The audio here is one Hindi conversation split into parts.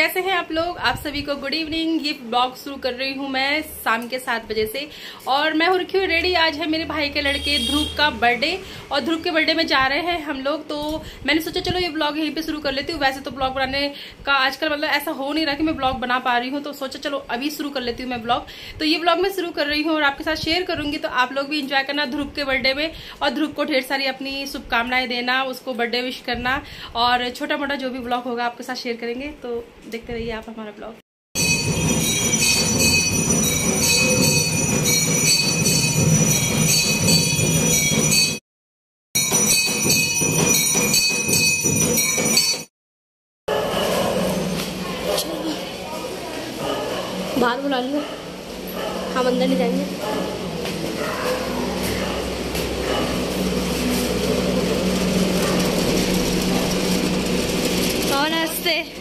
कैसे हैं आप लोग? आप सभी को गुड इवनिंग ये ब्लॉग शुरू कर रही हूँ मैं शाम के सात बजे से। और मैं हो रखी हूँ रेडी। आज है मेरे भाई के लड़के ध्रुव का बर्थडे और ध्रुव के बर्थडे में जा रहे हैं हम लोग तो मैंने सोचा चलो ये ब्लॉग यहीं पे शुरू कर लेती हूँ। वैसे तो ब्लॉग बनाने का आजकल मतलब ऐसा हो नहीं रहा कि मैं ब्लॉग बना पा रही हूँ तो सोचा चलो अभी शुरू कर लेती हूँ मैं ब्लॉग तो ये ब्लॉग मैं शुरू कर रही हूँ और आपके साथ शेयर करूँगी तो आप लोग भी इंजॉय करना ध्रुव के बर्थडे में। और ध्रुव को ढेर सारी अपनी शुभकामनाएँ देना, उसको बर्थडे विश करना। और छोटा मोटा जो भी ब्लॉग होगा आपके साथ शेयर करेंगे तो देखते रहिए आप हमारा ब्लॉग। बाहर बुला लियो। हम अंदर नहीं जाएँगे। नमस्ते।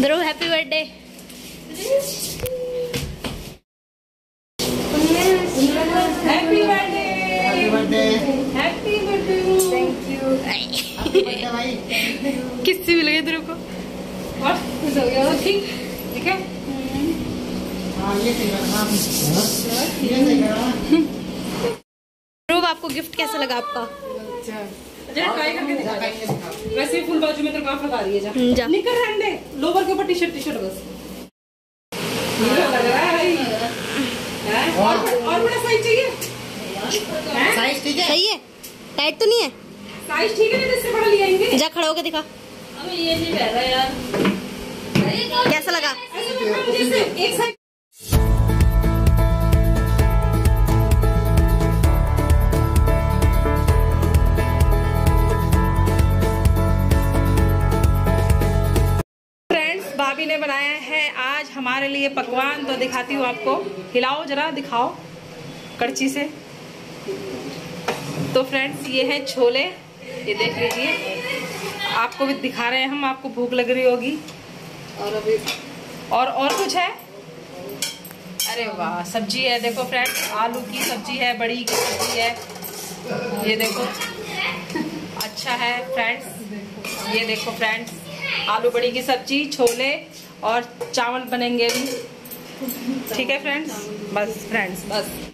Dhruv happy birthday happy birthday happy birthday happy birthday thank you happy birthday भाई किससे मिल गई ध्रुव को और खुश हो गया ठीक ठीक है हाँ हाँ ध्रुव आपको गिफ्ट कैसा लगा आपका? अच्छा वैसे ही फुल बाजू में लगा रही है जा। हम्म, रहने लोवर के ऊपर टी शर्ट टी शर्ट बस। ये लग रहा है। भाई हैं? और और बड़ा साइज़ चाहिए? साइज़ ठीक है। सही है। टाइट तो नहीं है? साइज़ ठीक है इससे बड़ा ले आएँगे। जा खड़ा होकर दिखा। अबे ये नहीं बह रहा यार। कैसा लगा? है एक साइड हमारे लिए पकवान तो दिखाती हूँ आपको। हिलाओ जरा दिखाओ कड़ची से। तो फ्रेंड्स ये है छोले। ये देख लीजिए। आपको भी दिखा रहे हैं हम आपको भूख लग रही होगी। और अभी और और कुछ है? अरे वाह सब्ज़ी है। देखो फ्रेंड्स आलू की सब्ज़ी है बड़ी की सब्ज़ी है। ये देखो। अच्छा है फ्रेंड्स ये देखो फ्रेंड्स आलू बड़ी की सब्ज़ी छोले। और चावल बनेंगे भी। ठीक है फ्रेंड्स बस फ्रेंड्स बस।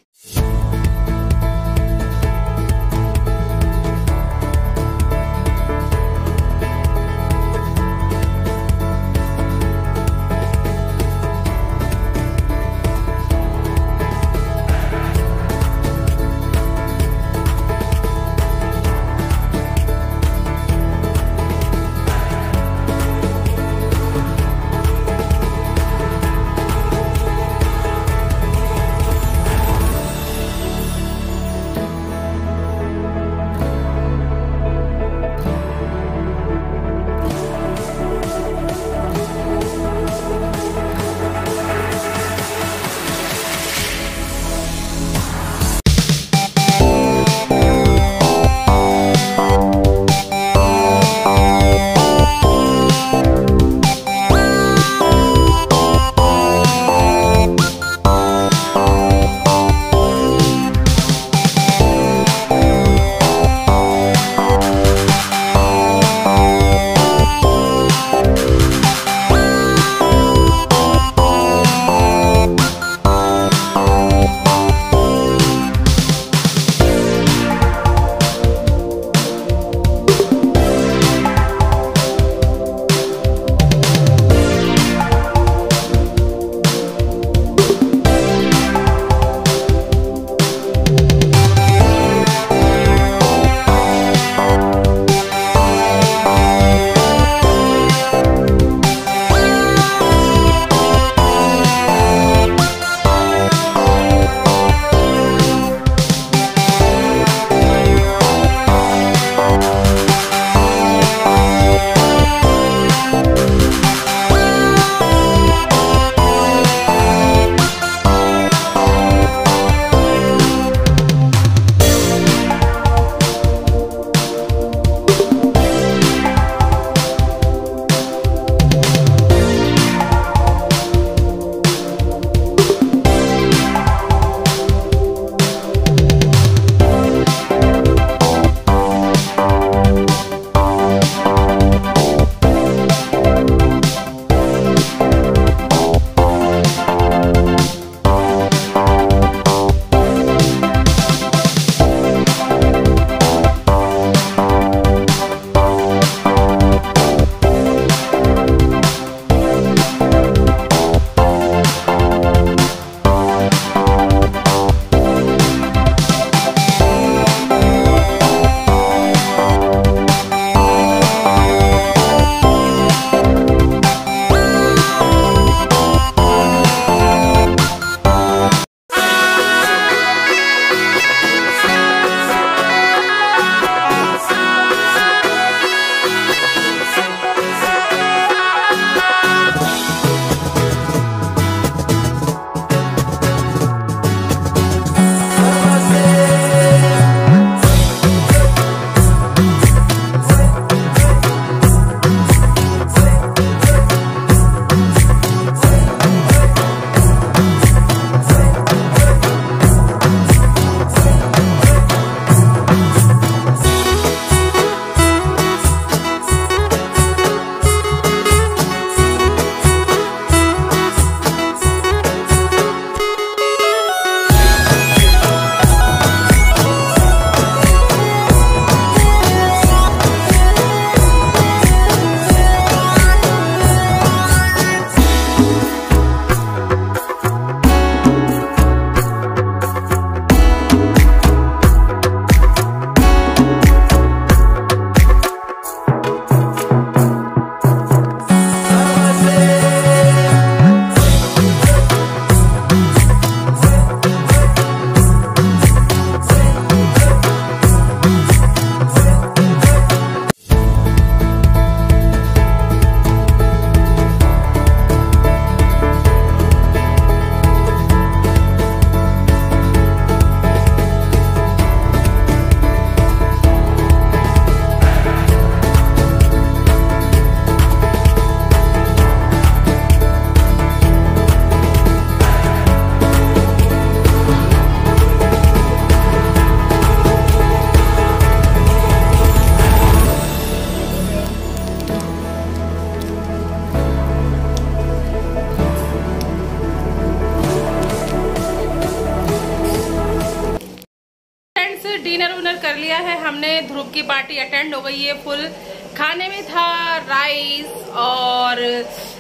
कर लिया है। हमने ध्रुव की पार्टी अटेंड हो गई है फुल। खाने में था राइस और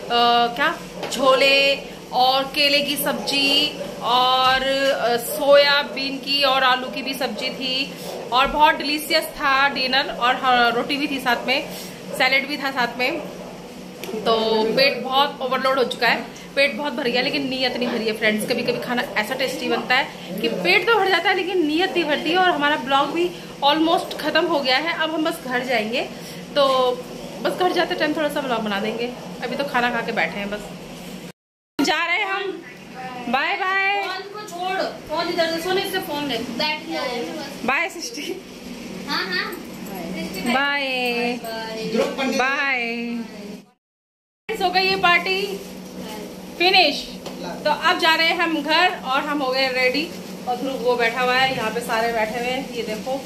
आ, क्या? छोले और केले की सब्ज़ी और सोयाबीन की और आलू की भी सब्ज़ी थी और बहुत डिलीशियस था डिनर और रोटी भी थी साथ में सैलेड भी था साथ में। तो पेट बहुत ओवरलोड हो चुका है। पेट बहुत भर गया लेकिन नीयत नहीं भरी है फ्रेंड्स कभी कभी खाना ऐसा टेस्टी बनता है कि पेट तो भर जाता है लेकिन नीयत नहीं भरती है और हमारा ब्लॉग भी ऑलमोस्ट खत्म हो गया है। अब हम बस घर जाएँगे। तो बस घर जाते टाइम थोड़ा सा ब्लॉग बना देंगे। अभी तो खाना खा के बैठे हैं बस। जा रहे हैं हम। बाय बाय फ़ोन इधर से सोने इससे फ़ोन ले। बाय सिस्टी हाँ हाँ बाय बाय हो गई ये पार्टी? फिनिश तो अब जा रहे हैं हम घर और हम हो गए रेडी और ध्रुव वो बैठा हुआ है, यहाँ पे सारे बैठे हुए हैं, ये देखो।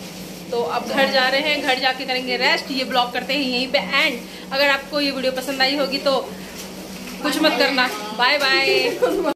तो अब घर जा रहे हैं, घर जाके करेंगे रेस्ट ये ब्लॉग करते हैं, यहीं पे एंड अगर आपको ये वीडियो पसंद आई होगी तो कुछ मत करना। Bye bye